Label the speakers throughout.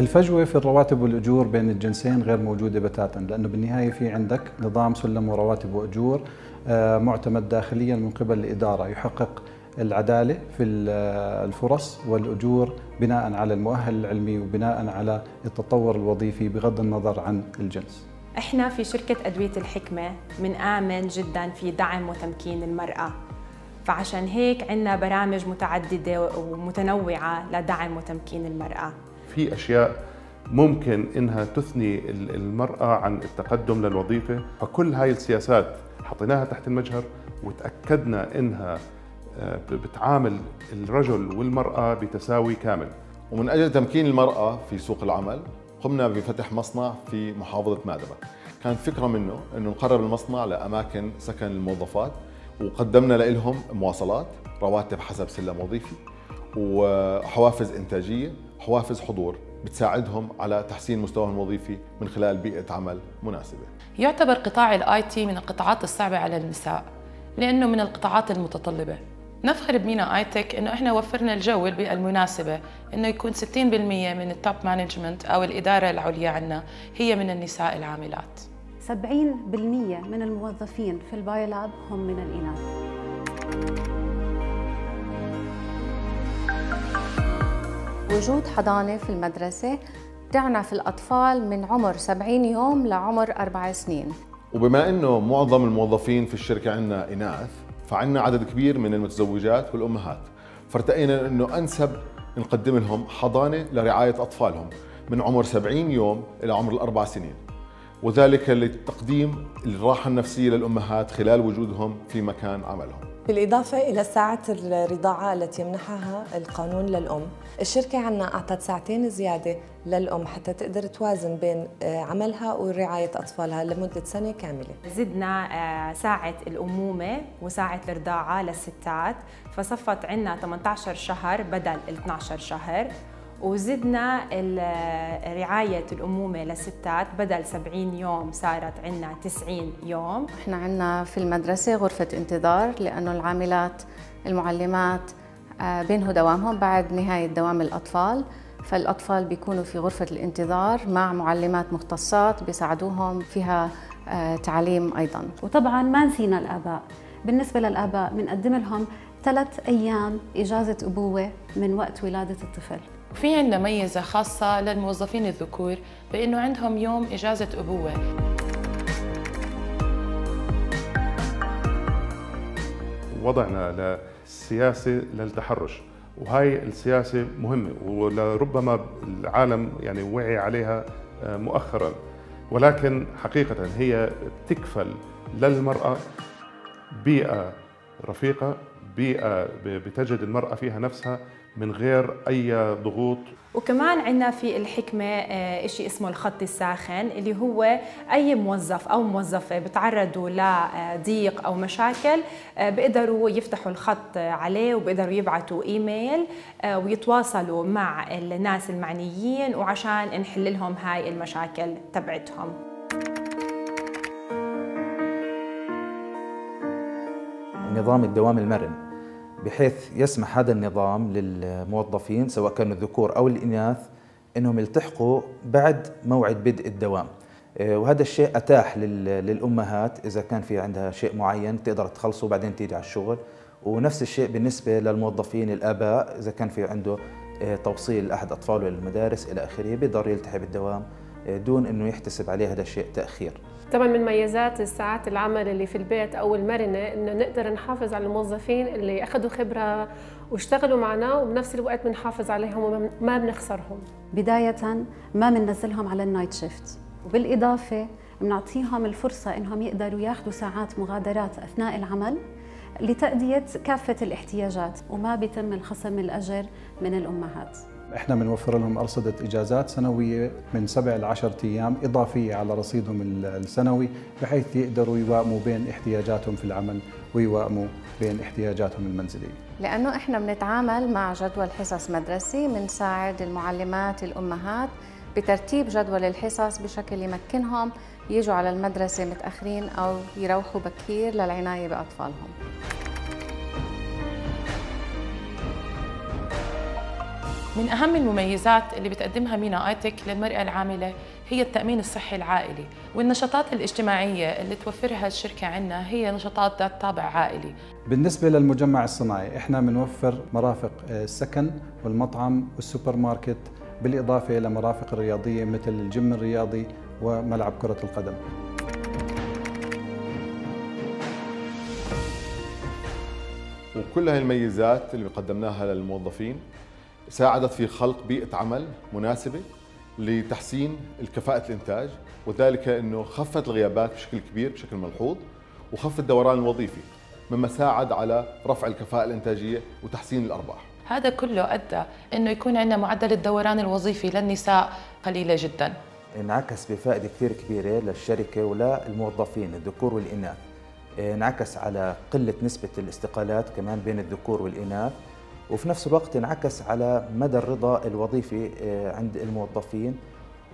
Speaker 1: الفجوة في الرواتب والأجور بين الجنسين غير موجودة بتاتا لأنه بالنهاية في عندك نظام سلم ورواتب وأجور آه، معتمد داخليا من قبل الإدارة يحقق العدالة في الفرص والأجور بناء على المؤهل العلمي وبناء على التطور الوظيفي بغض النظر عن الجنس.
Speaker 2: إحنا في شركة أدوية الحكمة بنآمن جدا في دعم وتمكين المرأة. فعشان هيك عندنا برامج متعددة ومتنوعة لدعم وتمكين المرأة.
Speaker 3: في أشياء ممكن إنها تثني المرأة عن التقدم للوظيفة. فكل هاي السياسات حطيناها تحت المجهر وتأكدنا إنها آه، بتعامل الرجل والمرأة بتساوي كامل.
Speaker 4: ومن أجل تمكين المرأة في سوق العمل قمنا بفتح مصنع في محافظة مادبة. كانت فكرة منه أنه نقرب المصنع لأماكن سكن الموظفات وقدمنا لهم مواصلات رواتب حسب سلم وظيفي وحوافز إنتاجية حوافز حضور بتساعدهم على تحسين مستواهم الوظيفي من خلال بيئة عمل مناسبة.
Speaker 5: يعتبر قطاع ال IT من القطاعات الصعبة على النساء لأنه من القطاعات المتطلبة. نفخر بMENA ITech إنه إحنا وفرنا الجو البيئة المناسبة إنه يكون 60% من ال top management أو الإدارة العليا عندنا هي من النساء العاملات.
Speaker 6: 70% من الموظفين في البايولاب هم من الإناث.
Speaker 7: وجود حضانة في المدرسة تعنف الأطفال من عمر 70 يوم لعمر أربع سنين.
Speaker 4: وبما أنه معظم الموظفين في الشركة عندنا إناث فعندنا عدد كبير من المتزوجات والأمهات. فارتقينا أنه أنسب نقدم لهم حضانة لرعاية أطفالهم من عمر 70 يوم إلى عمر الأربع سنين. وذلك لتقديم الراحة النفسية للأمهات خلال وجودهم في مكان عملهم.
Speaker 8: بالإضافة إلى ساعة الرضاعة التي يمنحها القانون للأم. الشركة عنا أعطت ساعتين زيادة للأم حتى تقدر توازن بين آه، عملها ورعاية أطفالها لمدة سنة كاملة.
Speaker 2: زدنا آه، ساعة الأمومة وساعة الرضاعة للستات فصفت عنا 18 شهر بدل ال 12 شهر. وزدنا رعاية الأمومة للستات بدل 70 يوم صارت عندنا 90 يوم.
Speaker 7: إحنا عندنا في المدرسة غرفة انتظار لأنه العاملات المعلمات آه، بينهوا دوامهم بعد نهاية دوام الأطفال. فالأطفال بيكونوا في غرفة الانتظار مع معلمات مختصات بيساعدوهم فيها آه، تعليم أيضا.
Speaker 6: وطبعا ما نسينا الآباء. بالنسبة للآباء بنقدم لهم ثلاث أيام إجازة أبوة من وقت ولادة الطفل.
Speaker 5: وفي عندنا ميزة خاصة للموظفين الذكور بأنه عندهم يوم إجازة أبوة.
Speaker 3: وضعنا للسياسة للتحرش وهي السياسة مهمة ولربما العالم يعني وعي عليها آه، مؤخرا. ولكن حقيقة هي تكفل للمرأة بيئة رفيقة بيئة بتجد المرأة فيها نفسها من غير أي ضغوط.
Speaker 2: وكمان عندنا في الحكمة آه، شيء اسمه الخط الساخن اللي هو أي موظف أو موظفة بتعرضوا لضيق أو مشاكل آه، بيقدروا يفتحوا الخط عليه وبيقدروا يبعثوا إيميل آه، ويتواصلوا مع الناس المعنيين وعشان نحل لهم هاي المشاكل تبعتهم.
Speaker 9: نظام الدوام المرن بحيث يسمح هذا النظام للموظفين سواء كانوا الذكور أو الإناث أنهم يلتحقوا بعد موعد بدء الدوام. آه، وهذا الشيء أتاح للأمهات إذا كان في عندها شيء معين تقدر تخلصه بعدين تيجي على الشغل. ونفس الشيء بالنسبة للموظفين الآباء إذا كان في عنده آه، توصيل أحد أطفاله للمدارس إلى آخره بيقدر يلتحق بالدوام. دون أنه يحتسب عليه هذا الشيء تأخير.
Speaker 10: طبعا من ميزات الساعات العمل اللي في البيت أو المرنة إنه نقدر نحافظ على الموظفين اللي أخذوا خبرة واشتغلوا معنا وبنفس الوقت بنحافظ عليهم وما بنخسرهم.
Speaker 6: بداية ما بننزلهم على النايت شيفت وبالإضافة بنعطيهم الفرصة إنهم يقدروا ياخذوا ساعات مغادرات أثناء العمل لتأدية كافة الاحتياجات وما بيتم الخصم الأجر من الأمهات.
Speaker 1: إحنا بنوفر لهم أرصدة إجازات سنوية من سبع ل 10 أيام إضافية على رصيدهم السنوي بحيث يقدروا يوائموا بين احتياجاتهم في العمل ويوائموا بين احتياجاتهم المنزلية.
Speaker 7: لأنه إحنا بنتعامل مع جدول حصص مدرسي بنساعد المعلمات الأمهات بترتيب جدول الحصص بشكل يمكنهم يجوا على المدرسة متأخرين أو يروحوا بكير للعناية بأطفالهم.
Speaker 5: من أهم المميزات اللي بتقدمها مينا آيتك للمرأة العاملة هي التأمين الصحي العائلي والنشاطات الاجتماعية اللي توفرها الشركة عنا هي نشاطات ذات طابع عائلي.
Speaker 1: بالنسبة للمجمع الصناعي إحنا بنوفر مرافق السكن والمطعم والسوبر ماركت بالإضافة إلى مرافق الرياضية مثل الجيم الرياضي وملعب كرة القدم.
Speaker 4: وكل هاي الميزات اللي قدمناها للموظفين ساعدت في خلق بيئة عمل مناسبة لتحسين الكفاءة الإنتاج وذلك أنه خفت الغيابات بشكل كبير بشكل ملحوظ وخفت الدوران الوظيفي مما ساعد على رفع الكفاءة الإنتاجية وتحسين الأرباح.
Speaker 5: هذا كله أدى أنه يكون عندنا معدل الدوران الوظيفي للنساء قليلة جدا.
Speaker 9: انعكس بفائدة كثير كبيرة للشركة وللموظفين الذكور والإناث. انعكس على قلة نسبة الاستقالات كمان بين الذكور والإناث. وفي نفس الوقت انعكس على مدى الرضا الوظيفي آه، عند الموظفين.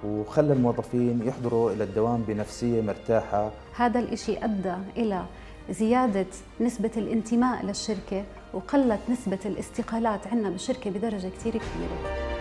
Speaker 9: وخلى الموظفين يحضروا إلى الدوام بنفسية مرتاحة.
Speaker 6: هذا الإشي أدى إلى زيادة نسبة الانتماء للشركة وقلت نسبة الاستقالات عندنا بالشركة بدرجة كثير كبيرة.